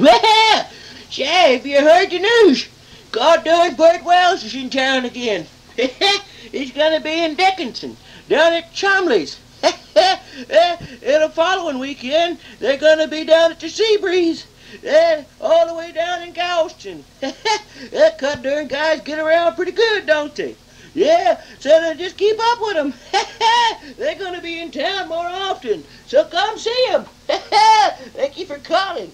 Well, say, have you heard the news? God darn Bert Wills is in town again. He's gonna be in Dickinson, down at Chumley's. In the following weekend, they're gonna be down at the Seabreeze. Yeah, all the way down in Galveston. that cut darn guys get around pretty good, don't they? Yeah, so just keep up with them. they're gonna be in town more often, so come see them. Thank you for calling.